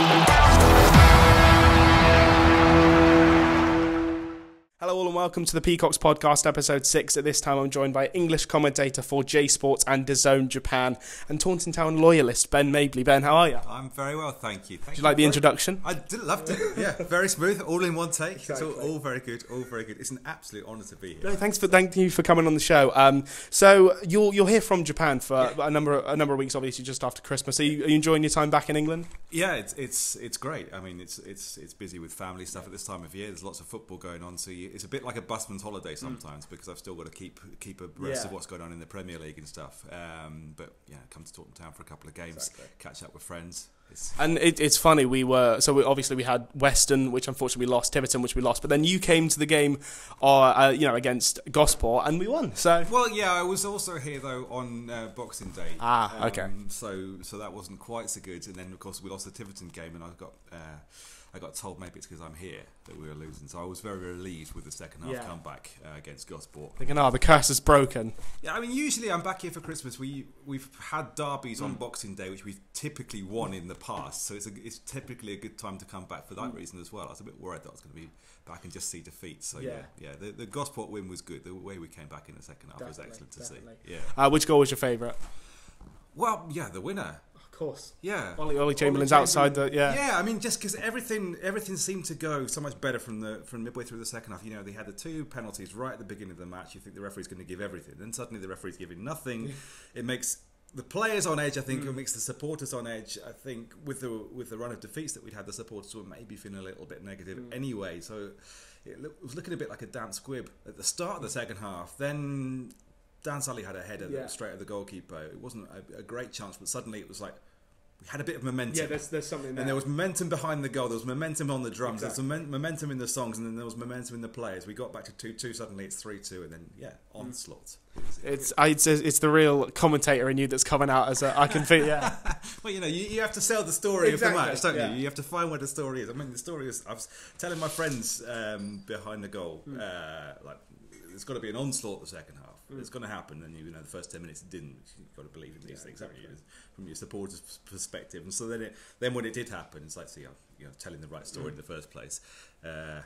Thank you. Hello, all, and welcome to the Peacocks Podcast, episode six. At this time, I'm joined by English commentator for J Sports and DAZN Japan and Taunton Town loyalist Ben Mabley. Ben, how are you? I'm very well, thank you. Thank Did you like the introduction? I did loved it. Yeah, very smooth, all in one take. It's all, all very good, all very good. It's an absolute honour to be here. No, thanks for thank you for coming on the show. Um, so you're you're here from Japan for a number a number of weeks, obviously just after Christmas. Are you, are you enjoying your time back in England? Yeah, it's it's it's great. I mean, it's it's it's busy with family stuff at this time of year. There's lots of football going on, so you, it's a bit like a busman's holiday sometimes because I've still got to keep keep abreast Yeah. of what's going on in the Premier League and stuff. Um, but yeah, come to Taunton Town for a couple of games, Exactly. catch up with friends. It's, And it, it's funny, we were so we, obviously we had Weston, which unfortunately we lost, Tiverton, which we lost, but then you came to the game, uh, uh, you know, against Gosport, and we won. So Well, yeah, I was also here though on uh, Boxing Day. Ah, okay. So, so that wasn't quite so good. And then, of course, we lost the Tiverton game, and I got, uh, I got told maybe it's because I'm here that we were losing. So I was very relieved with the second half Yeah. comeback uh, against Gosport. thinking, oh, the curse is broken. Yeah, I mean, usually I'm back here for Christmas. We we've had derbies Mm. on Boxing Day, which we've typically won in the past. So it's a, it's typically a good time to come back for Mm. that reason as well. I was a bit worried that I was going to be back and just see defeat. So Yeah. yeah, yeah, the, the Gosport win was good. The way we came back in the second half was excellent to definitely. see. Yeah. Uh, which goal was your favourite? Well, yeah, the winner. Of course. Yeah. Ollie, Ollie Chamberlain's Ollie outside the yeah. Yeah, I mean, just because everything everything seemed to go so much better from the from midway through the second half. You know, they had the two penalties right at the beginning of the match. You think the referee's going to give everything, then suddenly the referee's giving nothing. it makes the players on edge. I think it mm. makes the supporters on edge. I think with the with the run of defeats that we'd had, the supporters were maybe feeling a little bit negative mm. anyway. So it loo- was looking a bit like a damp squib at the start of the second half. Then Dan Sully had a header Yeah. straight at the goalkeeper. It wasn't a, a great chance, but suddenly it was like we had a bit of momentum. Yeah, there's there's something there. And there was momentum behind the goal. There was momentum on the drums. Exactly. There was momentum in the songs, and then there was momentum in the players. We got back to two-two. Suddenly, it's three-two, and then yeah, onslaught. It's I, it's it's the real commentator in you that's coming out as a I can feel yeah. Well, you know, you, you have to sell the story Exactly, of the match, don't yeah. you? You have to find where the story is. I mean, the story is. I was telling my friends um, behind the goal, Hmm. uh, like, there's got to be an onslaught the second half. It's going to happen, and you know, the first ten minutes it didn't. You've got to believe in these things, haven't you? From your supporters' perspective, and so then, it, then when it did happen, it's like, see, I'm, you know, telling the right story Hmm. in the first place. Uh,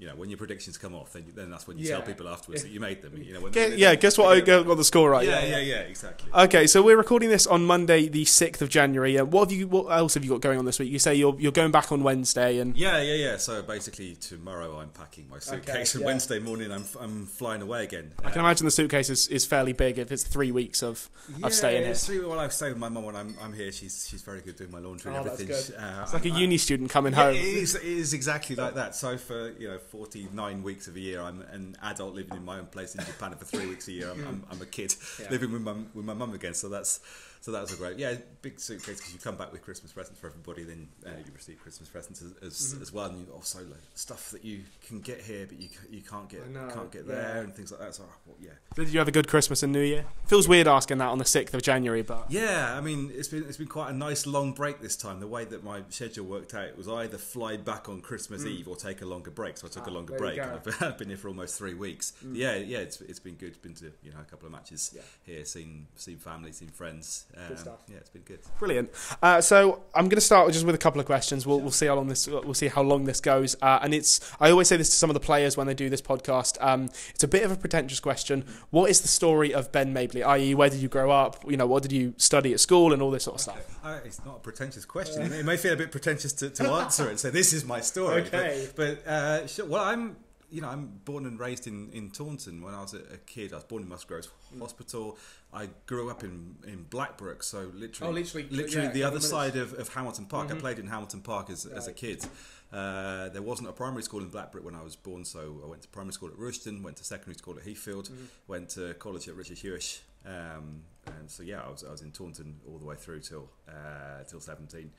you know, when your predictions come off, then, then that's when you Yeah. tell people afterwards that you made them. You know, when, Gu- when yeah, guess what? I got the score right. Yeah, yeah, yeah, exactly. Okay, so we're recording this on Monday, the sixth of January. Uh, what have you? What else have you got going on this week? You say you're you're going back on Wednesday, and Yeah, yeah, yeah. So basically, tomorrow I'm packing my suitcase, and yeah. Wednesday morning I'm, I'm flying away again. I can imagine the suitcase is, is fairly big if it's three weeks of of staying here. Three, well, I stay with my mum when I'm, I'm here. She's she's very good doing my laundry and Oh, that's everything. Uh, It's like a uni student coming Yeah, home. it is, it is exactly like that. So for you know 49 weeks of a year, I'm an adult living in my own place in Japan, and for three weeks a year, I'm, hmm. I'm, I'm a kid Yeah. living with my with my mum again. So that's so that was a great yeah big suitcase because you come back with Christmas presents for everybody, then uh, you receive Christmas presents as as, Mm-hmm. as well, and you also like, stuff that you can get here but you you can't get can't get yeah. there and things like that. So well, yeah. Did you have a good Christmas and New Year? Feels weird asking that on the sixth of January, but Yeah, I mean it's been it's been quite a nice long break this time. The way that my schedule worked out was either fly back on Christmas Eve or take a longer break. So I took Mm. Ah, a longer break. Mm. And I've been, I've been here for almost three weeks. Yeah, yeah, it's it's been good. Been to you know a couple of matches Yeah. here, seen seen family, seen friends. Um, stuff. Yeah, it's been good. Brilliant. Uh, so I'm going to start with just with a couple of questions. We'll, we'll see how long this we'll see how long this goes. Uh, and it's I always say this to some of the players when they do this podcast. Um, it's a bit of a pretentious question. What is the story of Ben Mabley? I.e., where did you grow up? You know, what did you study at school and all this sort of stuff. Uh, it's not a pretentious question. It may feel a bit pretentious to, to answer it. So this is my story. Okay. But, but uh, sure, well, I'm you know I'm born and raised in, in Taunton. When I was a, a kid, I was born in Musgroves Mm. Hospital. I grew up in, in Blackbrook, so literally, Oh, literally, literally yeah, the other couple side of, of Hamilton Park. Mm-hmm. I played in Hamilton Park as, as a kid. Uh, there wasn't a primary school in Blackbrook when I was born, so I went to primary school at Ruishton, went to secondary school at Heathfield, Mm-hmm. went to college at Richard Huish. Um, and so yeah, I was, I was in Taunton all the way through till uh, till seventeen.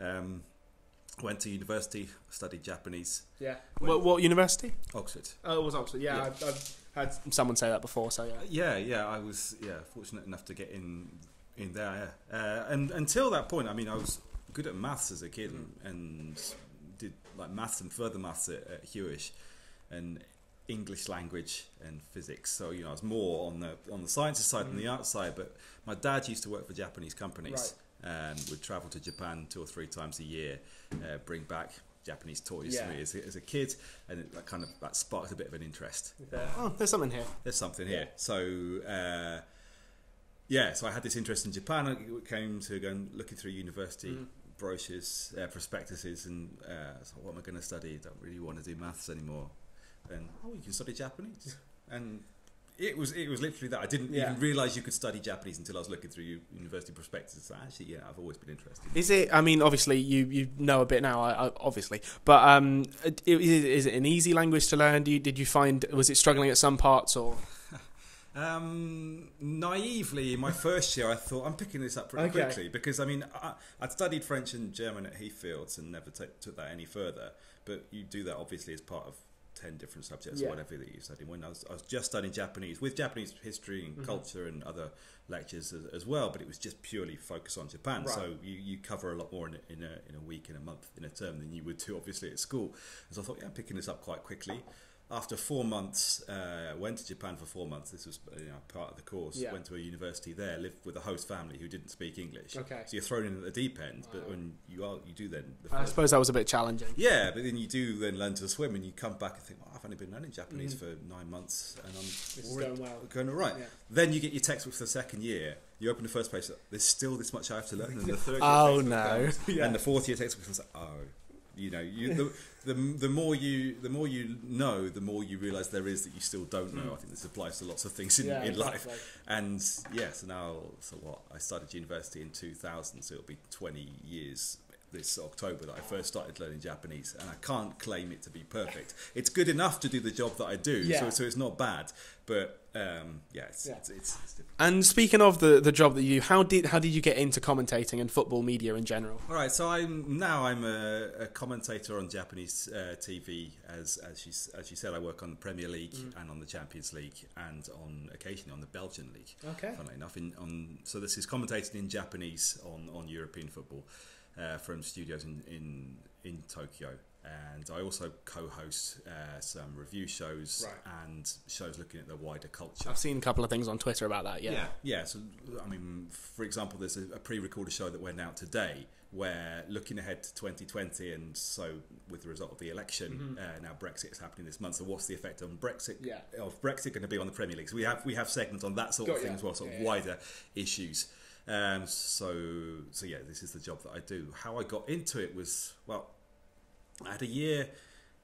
Um, went to university, studied Japanese, Yeah. What, what university? Oxford. Oh, it was Oxford. Yeah, Yeah. I've, I've had someone say that before. So yeah. Yeah, yeah, I was yeah fortunate enough to get in in there. Yeah. Uh, and until that point, I mean, I was good at maths as a kid and, and did like maths and further maths at, at Huish, and English language and physics. So you know, I was more on the on the sciences side than the art side. But my dad used to work for Japanese companies. And would travel to Japan two or three times a year, uh, bring back Japanese toys Yeah. to me as a, as a kid, and it, that kind of that sparked a bit of an interest. Oh, there's something here. There's something here. So. Uh, yeah, so I had this interest in Japan. I came to go and looking through university Mm. brochures, uh, prospectuses, and uh, so what am I going to study? I Don't really want to do maths anymore. And oh, you can study Japanese, and it was it was literally that. I didn't Yeah. even realise you could study Japanese until I was looking through university prospectuses. So actually, yeah, I've always been interested. Is it? I mean, obviously, you, you know a bit now, I, I, obviously, but um, it- is, is it an easy language to learn? Do you, did you find was it struggling at some parts or? Um, naively, my first year, I thought I'm picking this up pretty Okay. quickly because I mean I, I'd studied French and German at Heathfields and never took that any further. But you do that obviously as part of ten different subjects Yeah. or whatever that you study. When I was, I was just studying Japanese with Japanese history and Mhm. culture and other lectures as, as well, but it was just purely focused on Japan. Right. So you, you cover a lot more in a, in a in a week, in a month, in a term than you would do obviously at school. So I thought, yeah, I'm picking this up quite quickly after four months, uh, went to Japan for four months. This was you know, part of the course. Yeah. Went to a university there, lived with a host family who didn't speak English. Okay. So you're thrown in at the deep end. But when you are, you do then. The I suppose that was a bit challenging. yeah, but then you do then learn to swim, and you come back and think, well, I've only been learning Japanese Mhm. for nine months, and I'm This is going well. going all right. Yeah. Then you get your textbook for the second year. You open the first page. There's still this much I have to learn. And the third year Oh, no. comes, Yeah. And the fourth year textbook comes. Oh, you know, you the, the the more you the more you know, the more you realise there is that you still don't know. Mm. I think this applies to lots of things in, Yeah, in life. And yeah, so now, so what? I started university in 2000, so it'll be 20 years this October that I first started learning Japanese, and I can't claim it to be perfect. It's good enough to do the job that I do, Yeah. so, so it's not bad. But um, yeah, it's, Yeah. It's, it's, it's different. And speaking of the, the job that you, how did how did you get into commentating and football media in general? All right, so I'm now I'm a, a commentator on Japanese uh, TV. As as you as you said, I work on the Premier League Mm. and on the Champions League, and on occasionally on the Belgian league. Okay. funnily enough. In, on, so this is commentated in Japanese on, on European football uh, from studios in, in, in Tokyo. And I also co-host uh, some review shows Right. and shows looking at the wider culture. I've seen a couple of things on Twitter about that. Yeah. yeah, yeah. So I mean, for example, there's a, a pre-recorded show that went out today where looking ahead to 2020, and so with the result of the election, Mhm. uh, now Brexit is happening this month. So what's the effect on Brexit? Yeah. Of Brexit going to be on the Premier League? So we have we have segments on that sort Got of thing ya. as well, sort of Yeah, yeah. wider issues. Um, so so yeah, this is the job that I do. How I got into it was well, I had a year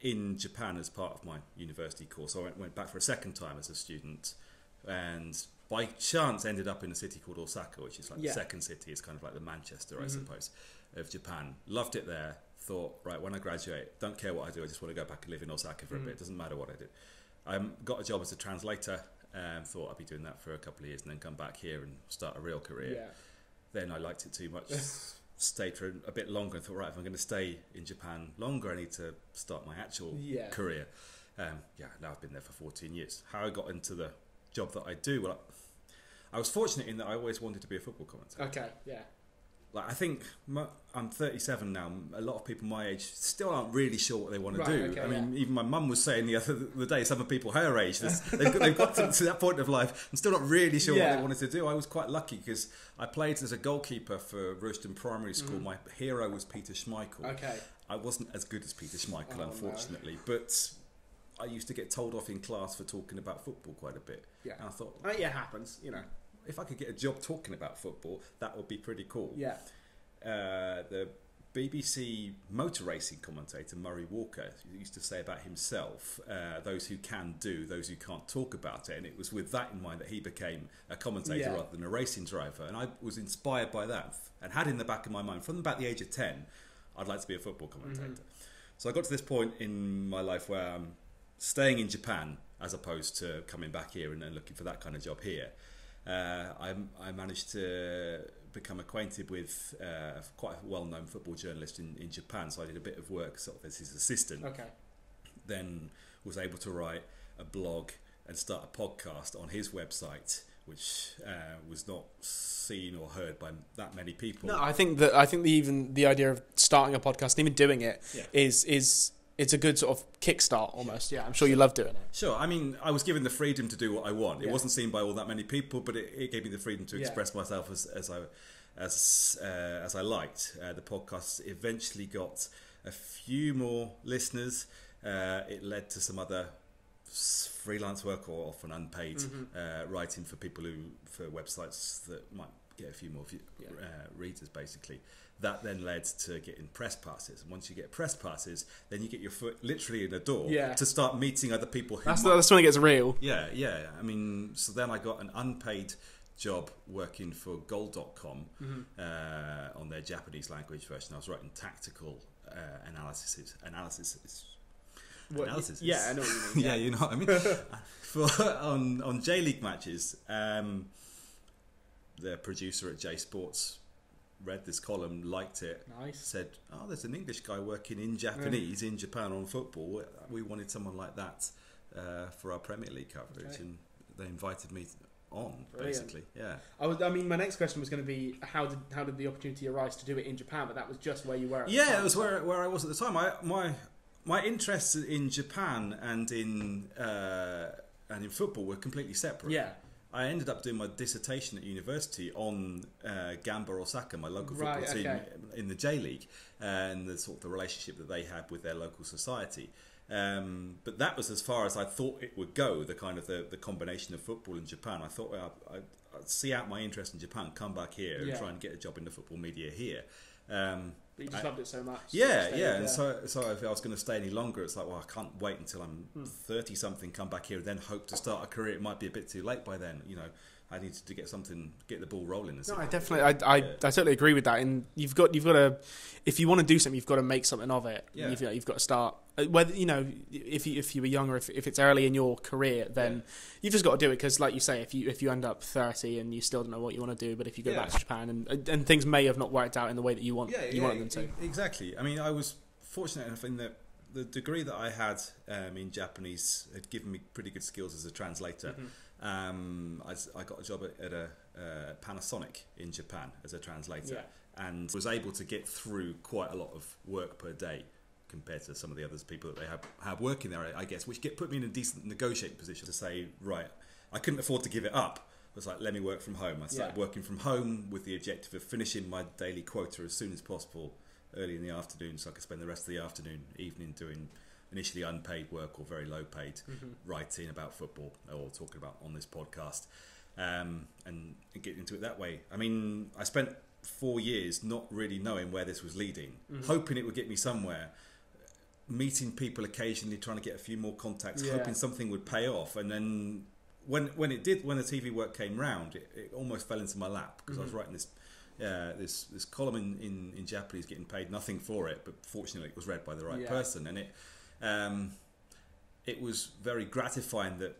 in Japan as part of my university course. I went, went back for a second time as a student, and by chance ended up in a city called Osaka, which is like Yeah. the second city. It's kind of like the Manchester, I Mhm. suppose, of Japan. Loved it there. Thought right when I graduate, don't care what I do. I just want to go back and live in Osaka for Mhm. a bit. It Doesn't matter what I do. I um, got a job as a translator. Um, thought I'd be doing that for a couple of years and then come back here and start a real career Yeah. then I liked it too much. stayed for a bit longer and thought, right, if I'm going to stay in Japan longer, I need to start my actual Yeah. career. Um, yeah, now I've been there for 14 years. How I got into the job that I do, well, I was fortunate in that I always wanted to be a football commentator. Okay. Yeah. Like I think my, I'm 37 now. A lot of people my age still aren't really sure what they want to Right, do. okay, I mean, yeah. even my mum was saying the other the day, some of people her age, they've got, they've got to, to that point of life and still not really sure what they wanted to do. I was quite lucky because I played as a goalkeeper for Ruishton Primary School. Mhm. My hero was Peter Schmeichel. Okay. I wasn't as good as Peter Schmeichel, Oh, no. unfortunately, but I used to get told off in class for talking about football quite a bit. Yeah. And I thought, Uh, yeah, happens. You know. If I could get a job talking about football, that would be pretty cool Yeah. uh, the BBC motor racing commentator Murray Walker used to say about himself, uh, those who can do, those who can't talk about it. And it was with that in mind that he became a commentator Yeah. rather than a racing driver. And I was inspired by that and had in the back of my mind from about the age of 10, I'd like to be a football commentator. Mhm. So I got to this point in my life where I'm staying in Japan as opposed to coming back here and then looking for that kind of job here. Uh, I, I managed to become acquainted with uh, quite a well-known football journalist in, in Japan. So I did a bit of work sort of as his assistant. Okay. Then was able to write a blog and start a podcast on his website, which uh, was not seen or heard by that many people. No, I think that I think the, even the idea of starting a podcast and even doing it Yeah. is is it's a good sort of kickstart almost. Yeah, I'm sure you love doing it. Sure. I mean, I was given the freedom to do what I want. It Yeah. wasn't seen by all that many people, but it, it gave me the freedom to Yeah. express myself as, as I as uh, as I liked. Uh, the podcast eventually got a few more listeners. Uh, it led to some other freelance work or often unpaid Mhm. uh, writing for people who for websites that might get a few more view, Yeah. uh, readers basically that then led to getting press passes and once you get press passes then you get your foot literally in the door Yeah. to start meeting other people who That's might- that's when it gets real. yeah yeah i mean so then i got an unpaid job working for goal.com Mm-hmm. uh, on their japanese language version i was writing tactical uh, analysis analysis What- analysis yeah, I know what you mean. yeah, you know what I mean. For on on J League matches, um, the producer at J Sports read this column, liked it, Nice. said, "Oh, there's an English guy working in Japanese in Japan on football. We wanted someone like that uh, for our Premier League coverage, Okay. and they invited me on. Brilliant. Basically, yeah." I, was, I mean, my next question was going to be how did how did the opportunity arise to do it in Japan? But that was just where you were. At the Yeah, it was where where I was at the time. I my my interests in Japan and in uh, and in football were completely separate. Yeah. I ended up doing my dissertation at university on uh, Gamba Osaka, my local football Right, team okay. in the J League, and the sort of the relationship that they had with their local society. Um, but that was as far as I thought it would go. The kind of the, the combination of football and Japan. I thought well, I'd, I'd see out my interest in Japan, come back here, Yeah. and try and get a job in the football media here. Um, But you just I- loved it so much. yeah, Stayed, yeah, and so so if I was going to stay any longer, it's like, well, I can't wait until I'm Hmm. thirty something, come back here, and then hope to start a career. It might be a bit too late by then. You know, I needed to get something, get the ball rolling. No, I definitely, I, I, Yeah. I totally agree with that. And you've got, you've got to, if you want to do something, you've got to make something of it. Yeah. You've, you've got to start. Uh, Whether you know, if you if you were younger, if, if it's early in your career, then Yeah. you've just got to do it. Because, like you say, if you if you end up thirty and you still don't know what you want to do, but if you go Yeah. back to Japan and and things may have not worked out in the way that you want, yeah, you yeah, want them to. exactly. I mean, I was fortunate enough in that the degree that I had um, in Japanese had given me pretty good skills as a translator. Mhm. Um, I, I got a job at, at a uh, Panasonic in Japan as a translator. And was able to get through quite a lot of work per day compared to some of the other people that they have, have working there, I guess, which get put me in a decent negotiating position to say, right, I couldn't afford to give it up. It was like, let me work from home. I started Yeah. working from home with the objective of finishing my daily quota as soon as possible early in the afternoon so I could spend the rest of the afternoon, evening doing initially unpaid work or very low paid Mhm. writing about football or talking about on this podcast um, and, and get into it that way. I mean, I spent four years not really knowing where this was leading, Mhm. hoping it would get me somewhere, meeting people occasionally, trying to get a few more contacts, Yeah. hoping something would pay off, and then. When, when it did when the TV work came round, it, it almost fell into my lap because I was Mhm. writing this uh, this this column in, in, in Japanese, getting paid nothing for it, but fortunately it was read by the right Yeah. person, and it um, it was very gratifying that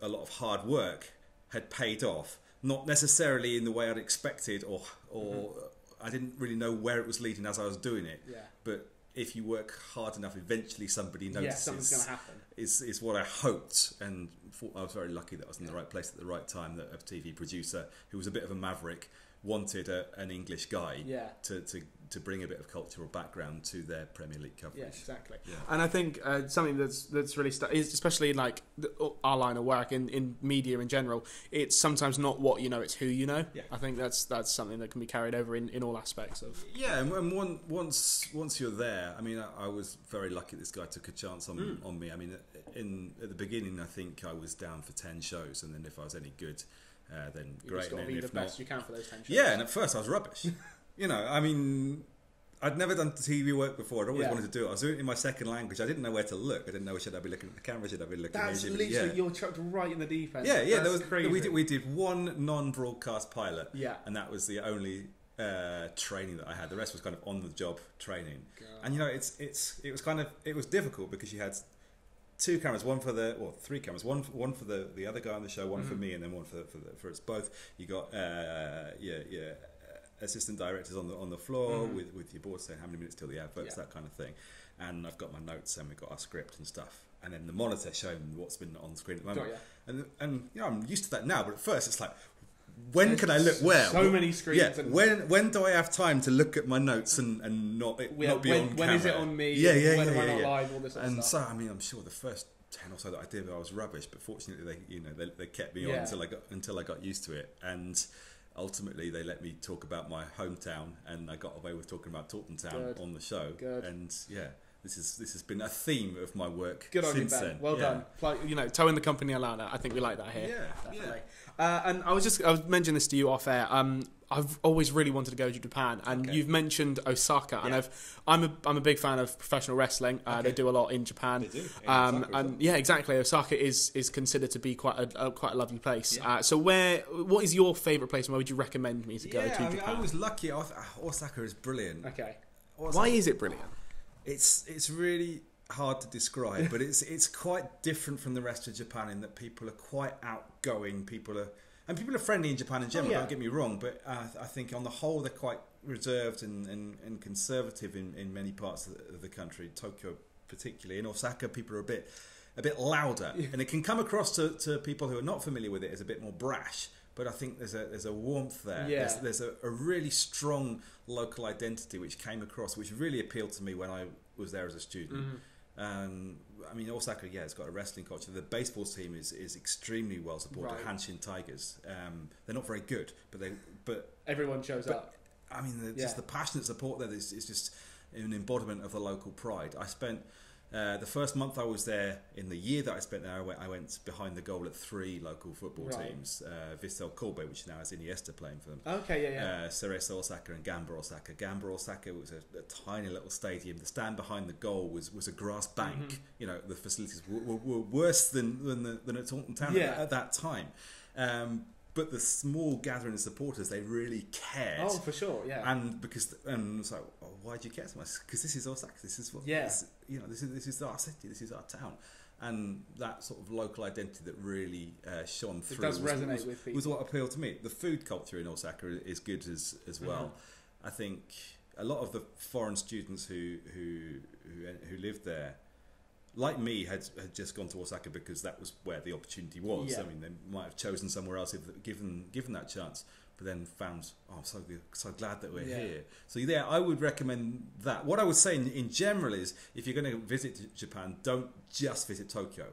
a lot of hard work had paid off, not necessarily in the way I'd expected, or or I didn't really know where it was leading as I was doing it. Yeah. But if you work hard enough, eventually somebody notices. Yeah, something's going to happen. is is what I hoped, and thought I was very lucky that I was in the right place at the right time. That a TV producer who was a bit of a maverick wanted a, an English guy Yeah. to, to to bring a bit of cultural background to their Premier League coverage. Yeah, exactly. Yeah. And I think uh, something that's that's really stu- is especially in, like the, our line of work in, in media in general. It's sometimes not what you know; it's who you know. Yeah. I think that's that's something that can be carried over in, in all aspects of. Yeah, and, and one, once once you're there, I mean, I, I was very lucky. This guy took a chance on Mm. on me. I mean, in at the beginning, I think I was down for ten shows, and then if I was any good, uh, then You great. just got to and be the if not, best you can for those ten shows. yeah. And at first, I was rubbish. you know, I mean. I'd never done TV work before. I'd always Yeah. wanted to do it. I was doing it in my second language. I didn't know where to look. I didn't know should I be looking at the camera, should I be looking that's at literally yeah. you're chucked right in the deep end. Yeah, yeah. There was, crazy. we did we did one non-broadcast pilot, Yeah. and that was the only uh, training that I had. The rest was kind of on the job training. God. And you know, it's it's it was kind of it was difficult because you had two cameras, one for the well, three cameras, one one for the the other guy on the show, one for Mhm. me, and then one for for, the, for us both. You got uh, yeah yeah. Assistant directors on the on the floor Mhm. with, with your board saying how many minutes till the adverts, Yeah. that kind of thing. And I've got my notes and we've got our script and stuff. And then the monitor showing what's been on screen at the moment. Got ya. And and you know I'm used to that now, but at first it's like, when There's can I look where? So many screens. yeah, and when when do I have time to look at my notes and, and not it, Yeah, not be when, on camera? is it on me? Yeah, yeah, When yeah, am I yeah, not yeah. live? All this And stuff. so I mean, I'm sure the first ten or so that I did, I was rubbish. But fortunately, they you know they, they kept me Yeah. on until I got until I got used to it. And ultimately they let me talk about my hometown, and I got away with talking about Taunton Town Good. on the show. Good. And yeah, this is this has been a theme of my work Good on you, since Ben. then. Well Yeah. done. Like, you know, towing the company along. I think we like that here. Yeah, Definitely. Uh, and I was just I was mentioning this to you off air. Um, I've always really wanted to go to Japan, and Okay. you've mentioned Osaka, and I've I'm a I'm a big fan of professional wrestling. Uh, They do a lot in Japan. They do. Um, and yeah, exactly. Osaka is is considered to be quite a, a quite a lovely place. Yeah. Uh, so where what is your favourite place, and where would you recommend me to go yeah, to I, mean, Japan? I was lucky. Osaka is brilliant. Okay. Osaka- Why is it brilliant? It's it's really hard to describe, but it's it's quite different from the rest of Japan in that people are quite outgoing. People are and people are friendly in Japan in general. yeah. Don't get me wrong, but uh, I think on the whole they're quite reserved and, and, and conservative in, in many parts of the, of the country. Tokyo, particularly in Osaka, people are a bit a bit louder, and it can come across to, to people who are not familiar with it as a bit more brash. But I think there's a there's a warmth there. Yeah. There's, there's a, a really strong local identity which came across, which really appealed to me when I was there as a student. Mm-hmm. Um, I mean, Osaka, yeah, it's got a wrestling culture. The baseball team is, is extremely well supported. Right. Hanshin Tigers. Um, they're not very good, but they but Everyone shows But- up. I mean, the, Yeah. just the passionate support there is, is just an embodiment of the local pride. I spent uh, the first month I was there. In the year that I spent there, I went, I went behind the goal at three local football Right. teams: uh, Vissel Kobe, which now has Iniesta playing for them. Okay, yeah, yeah. Uh, Cerezo Osaka and Gamba Osaka. Gamba Osaka was a, a tiny little stadium. The stand behind the goal was, was a grass bank. Mhm. You know, the facilities were, were, were worse than than, the, than at Taunton Town Yeah. at, at that time. Um, but the small gathering of supporters, they really cared. oh, for sure, yeah. And because and it's like, oh, why do you care so much? Because this is Osaka. This is what. Yeah. this- you know, this is this is our city. This is our town. And that sort of local identity that really uh, shone it through does was, resonate was, with people. was what appealed to me. The food culture in Osaka is good as as well. Mm-hmm. I think a lot of the foreign students who who who, who lived there, like me, had had just gone to Osaka because that was where the opportunity was. Yeah. I mean, they might have chosen somewhere else if given given that chance, but then found, oh, I'm so good, so glad that we're Yeah. here. So yeah, I would recommend that. What I would say in, in general is, if you're going to visit Japan, don't just visit Tokyo.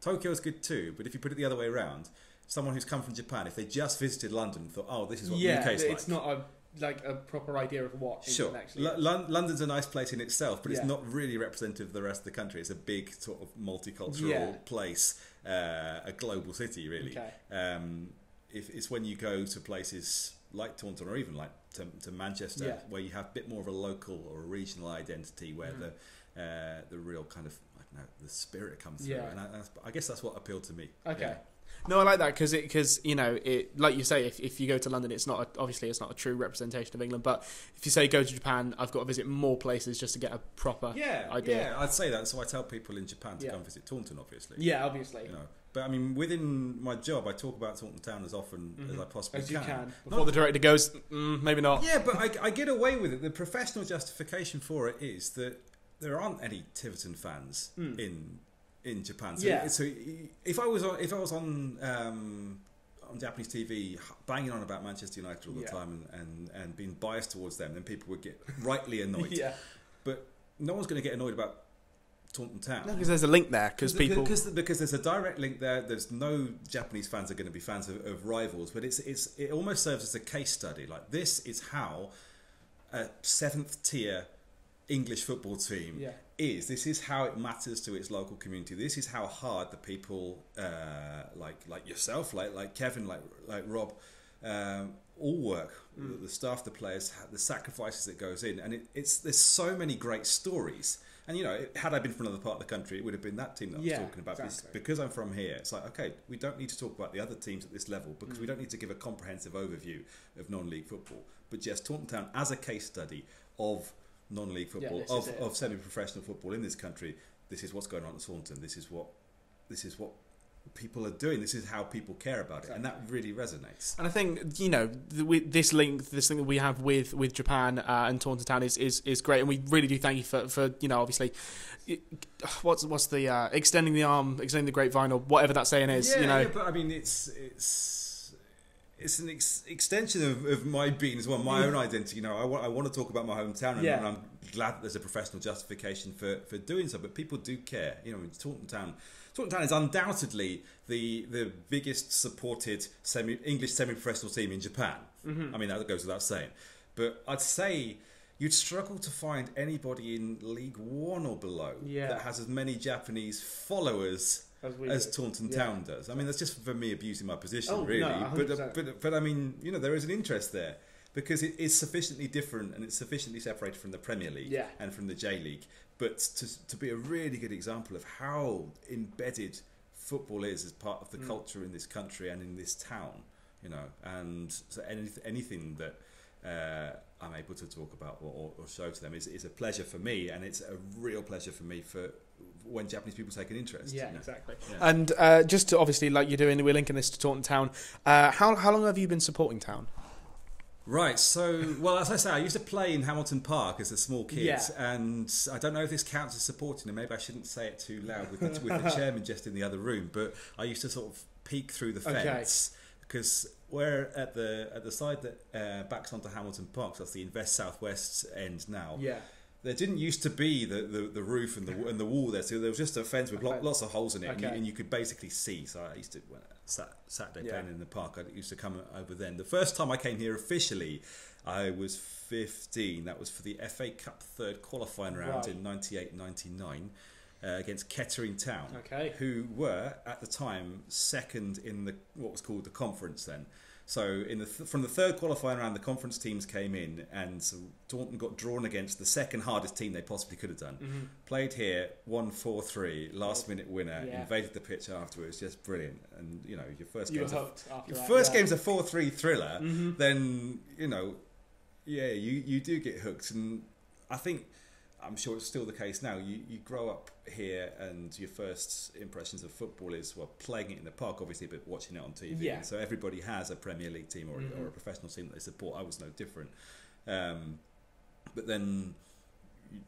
Tokyo is good too, but if you put it the other way around, someone who's come from Japan, if they just visited London, and thought, oh, this is what yeah, the UK is like. it's not a like a proper idea of what Sure, actually L- London's a nice place in itself, but Yeah. it's not really representative of the rest of the country. It's a big sort of multicultural Yeah. place, uh, a global city, really. Okay. Um, if it's when you go to places like Taunton or even like to, to Manchester, Yeah. where you have a bit more of a local or a regional identity, where Mhm. the uh, the real kind of I don't know the spirit comes through, Yeah. and I, I guess that's what appealed to me. Okay. Yeah. No, I like that because it because you know it like you say if, if you go to London it's not a, obviously it's not a true representation of England but if you say go to Japan I've got to visit more places just to get a proper Yeah, idea. yeah, I'd say that. So I tell people in Japan to Yeah. go and visit Taunton, obviously. yeah obviously you know. But I mean, within my job, I talk about Taunton Town as often as Mhm. I possibly as you can. can before the director goes mm, maybe not Yeah, but I, I get away with it. The professional justification for it is that there aren't any Tiverton fans Mm. in in Japan. So, Yeah. so if I was on, if I was on um, on Japanese TV banging on about Manchester United all the Yeah. time and, and, and being biased towards them, then people would get rightly annoyed. yeah But no one's going to get annoyed about Taunton Town. because there's a link there because people because, because there's a direct link there. There's no Japanese fans are going to be fans of, of rivals, but it's it's it almost serves as a case study. Like this is how a seventh tier English football team yeah is. This is how it matters to its local community. This is how hard the people uh, like like yourself, like like Kevin, like like Rob, um, all work. Mm. The, the staff, the players, the sacrifices that goes in, and it, it's there's so many great stories. And you know, had I been from another part of the country, it would have been that team that I was Yeah, talking about. Exactly. Because I'm from here, it's like okay, we don't need to talk about the other teams at this level because Mm. we don't need to give a comprehensive overview of non-league football, but just Taunton Town as a case study of non-league football, this of, of semi-professional football in this country. This is what's going on at Taunton. This is what this is what people are doing. This is how people care about it, and that really resonates. And I think you know th- with this link, this thing that we have with with Japan uh, and Taunton Town is, is is great, and we really do thank you for, for you know obviously, what's what's the uh, extending the arm, extending the grapevine, or whatever that saying is. yeah, you know, yeah, but I mean, it's it's it's an ex- extension of, of my being as well, my own identity. You know, I want I want to talk about my hometown, and, Yeah. and I'm glad that there's a professional justification for, for doing so, but people do care. You know, Taunton Town, Taunton Town is undoubtedly the the biggest supported semi English semi-professional team in Japan. Mm-hmm. I mean, that goes without saying. But I'd say you'd struggle to find anybody in League One or below Yeah. that has as many Japanese followers As we as. Taunton Yeah. Town does. I mean, that's just for me abusing my position, Oh, no, really. but, 100%. but but I mean, you know, there is an interest there because it is sufficiently different and it's sufficiently separated from the Premier League Yeah. and from the J League. But to to be a really good example of how embedded football is as part of the Mm. culture in this country and in this town, you know, and so any, anything that. Uh, I'm able to talk about or, or, or show to them is, is a pleasure for me, and it's a real pleasure for me for when Japanese people take an interest. Yeah, you know. exactly. Yeah. And uh, just to obviously, like you're doing, we're linking this to Taunton Town. Uh, how how long have you been supporting Town? Right, so well, as I say, I used to play in Hamilton Park as a small kid, Yeah. and I don't know if this counts as supporting him. Maybe I shouldn't say it too loud with the, with the chairman just in the other room. But I used to sort of peek through the Okay. fence because we're at the at the side that uh, backs onto Hamilton Park. So that's the Invest Southwest end now. Yeah. There didn't used to be the, the, the roof and the and the wall there, so there was just a fence with lo- Okay. lots of holes in it, and, you, and you could basically see. So I used to when I sat, Saturday Yeah. playing in the park. I used to come over then. The first time I came here officially, I was 15. That was for the FA Cup third qualifying round Right. in 98-99 uh, against Kettering Town, Okay. who were at the time second in the what was called the conference then. So in the th- from the third qualifying round, the conference teams came in, and so Taunton got drawn against the second hardest team they possibly could have done. Mm-hmm. Played here, won four three, last minute winner, Yeah. invaded the pitch afterwards, just brilliant. And you know your first You game's a, your that. first yeah. game's a four three thriller, Mhm. then you know, yeah, you you do get hooked, and I think I'm sure it's still the case now. You you grow up here, and your first impressions of football is well playing it in the park, obviously, but watching it on TV. Yeah. So everybody has a Premier League team or, Mhm. or a professional team that they support. I was no different. Um, but then you,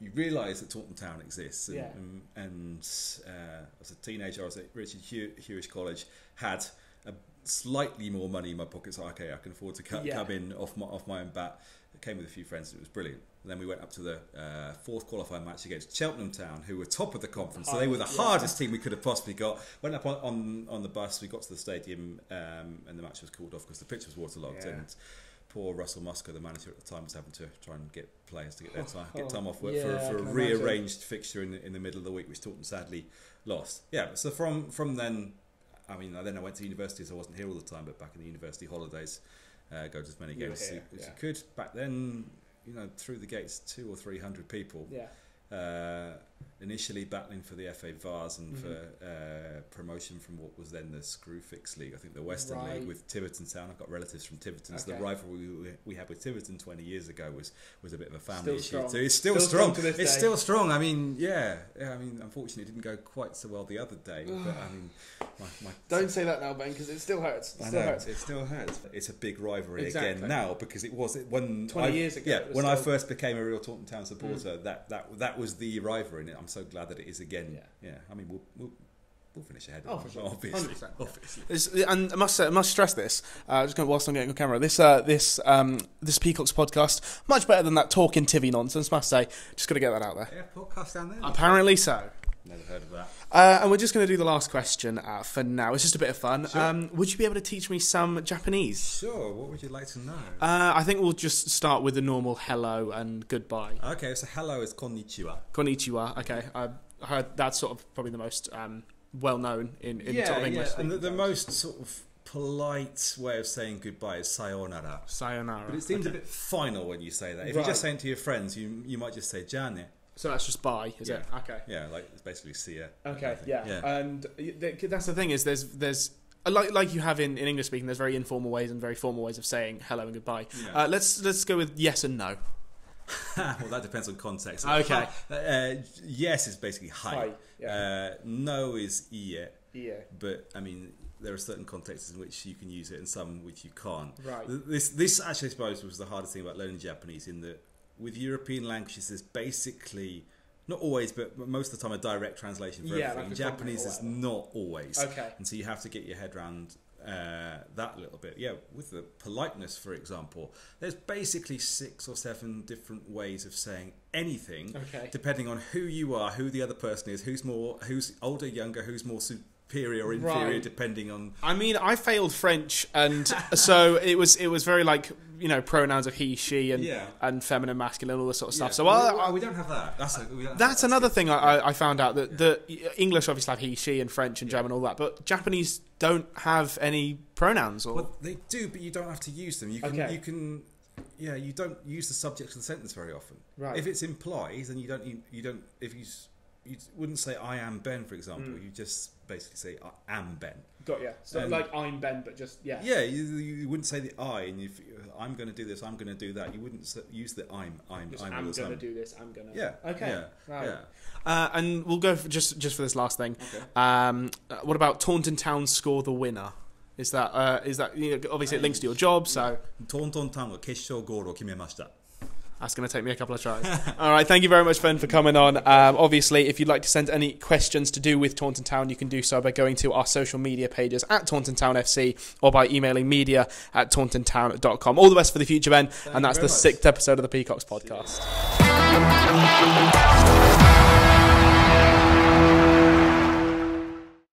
you realise that Taunton Town exists, and, Yeah. and, and uh, as a teenager, I was at Richard Hew- Huish College, had a slightly more money in my pocket, so okay, I can afford to cut, Yeah. come in off my off my own bat. I came with a few friends, and it was brilliant. And then we went up to the uh, fourth qualifying match against Cheltenham Town, who were top of the conference. So they were the Hardest, yeah. hardest team we could have possibly got. Went up on, on, on the bus, we got to the stadium, um, and the match was called off because the pitch was waterlogged. Yeah. And poor Russell Musker, the manager at the time, was having to try and get players to get their time, Oh, get time off work yeah, for, for a can imagine. rearranged fixture in the, in the middle of the week, which Taunton sadly lost. Yeah, so from from then, I mean, then I went to university, so I wasn't here all the time, but back in the university holidays, uh, go to as many games as, you, as yeah. you could. Back then, you know, through the gates, two or three hundred people. Yeah. Uh, initially battling for the FA Vase and Mhm. for uh, promotion from what was then the Screwfix League. I think the Western Right. League with Tiverton Town. I've got relatives from Tiverton. So the rivalry we, we had with Tiverton 20 years ago was, was a bit of a family Still issue. strong. So it's still, Still strong. strong it's day. still strong. I mean, yeah, yeah. I mean, unfortunately, it didn't go quite so well the other day. but I mean, my, my Don't say that now, Ben, because it still hurts. It I still know, hurts. It still hurts. It's a big rivalry Exactly. again now because it was when 20 I- years ago, Yeah, when I first became a real Taunton Town supporter, that, that that was the rivalry, and I'm so glad that it is again. Yeah. Yeah. I mean, we'll we'll, we'll finish ahead. Oh, for sure. obviously. 100%, yeah. obviously. It's, and I must say, I must stress this. Uh, just going whilst I'm getting on camera. This uh, this um, this Peacocks podcast much better than that talking tivy nonsense. Must say, just got to get that out there. Yeah, podcast down there. Apparently so. Never heard of that. Uh, and we're just going to do the last question uh, for now. It's just a bit of fun. Sure. Um, would you be able to teach me some Japanese? Sure. What would you like to know? Uh, I think we'll just start with the normal hello and goodbye. okay, so hello is konnichiwa. Konnichiwa. Okay, I heard that's sort of probably the most um, well known in, in sort of English. And the, the most sort of polite way of saying goodbye is sayonara. sayonara. But it seems Okay. a bit final when you say that. If Right. you're just saying it to your friends, you you might just say jane. So that's just bye, is it? Okay. Yeah, like it's basically see ya. Okay, I think. yeah. yeah. And that's the thing is there's there's like like you have in, in English speaking, there's very informal ways and very formal ways of saying hello and goodbye. Yeah. Uh, let's let's go with yes and no. well, that depends on context. Okay. Uh, yes is basically hi. Hi. Yeah. Uh, no is iie. yeah. But I mean, there are certain contexts in which you can use it and some which you can't. Right. This this actually, I suppose, was the hardest thing about learning Japanese. In that, with European languages, there's basically not always, but most of the time, a direct translation for Yeah, everything. like Japanese is not always. Okay. And so you have to get your head around uh, that a little bit. Yeah, with the politeness, for example, there's basically six or seven different ways of saying anything, Okay. depending on who you are, who the other person is, who's more, who's older, younger, who's more superior or inferior, Right. depending on. I mean, I failed French, and so it was it was very like you know pronouns of he, she, and Yeah. and feminine, masculine, all this sort of stuff. Yeah. So we, I, we don't have that. That's a, we that's another thing I, I- I found out that the English obviously have he, she, and French and German all that, but Japanese don't have any pronouns or Well, they do, but you don't have to use them. You can, Okay. you can, yeah, you don't use the subject of the sentence very often. Right. If it's implied, then you don't, you, you don't. If you, you wouldn't say I am Ben, for example. Mm. You just basically say I am Ben. got yeah. So Um, like I'm Ben, but just yeah. Yeah, you, you wouldn't say the I, and if you- I'm going to do this, I'm going to do that. You wouldn't s- use the I'm, I'm, Just, I'm. I'm all the gonna time. do this. I'm gonna. Yeah. Okay. Yeah. Right. Yeah. Uh, and we'll go for just just for this last thing. Okay. Um, uh, what about Taunton Town score the winner? Is that uh, is that you know, obviously it links to your job, so Taunton Town が決勝ゴールを決めました。 That's going to take me a couple of tries. All right, thank you very much, Ben, for coming on. Um, obviously, if you'd like to send any questions to do with Taunton Town, you can do so by going to our social media pages at Taunton Town FC or by emailing media at tauntontown.com. All the best for the future, Ben, and that's the much. sixth episode of the Peacocks podcast.